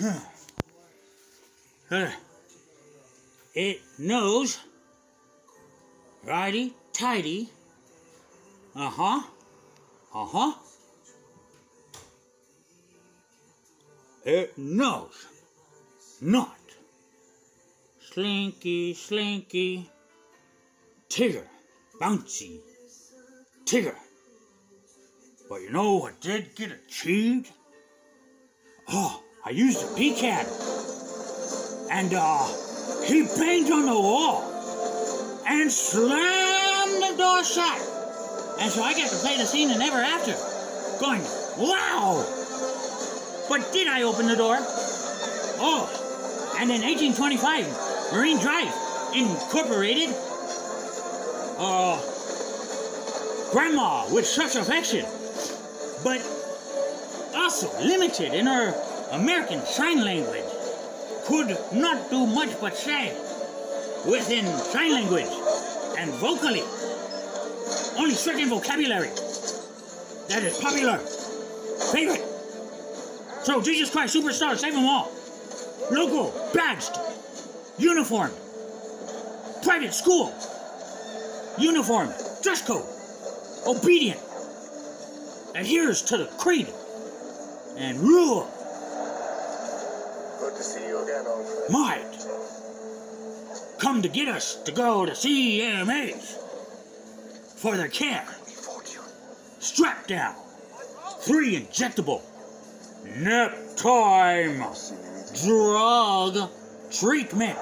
Uh, it knows. Righty, tighty. Uh huh. Uh huh. It knows. Not. Slinky, slinky. Tigger. Bouncy. Tigger. But you know what did get achieved? Oh, I used a pecan. And, uh, he banged on the wall and slammed the door shut. And so I got to play the scene in Ever After, going, wow! But did I open the door? Oh, and in 1825, Marine Drive Incorporated, uh, Grandma with such affection, but also limited in her American Sign Language, could not do much but say within sign language and vocally only certain vocabulary that is popular, favorite. So Jesus Christ Superstar, save them all. Local, badged, uniformed, private school, uniform, dress code, obedient, adheres to the creed and rule. Might to see you again, Come to get us to go to CMH for their care. Strap down. Three injectable. Nap time. Drug treatment.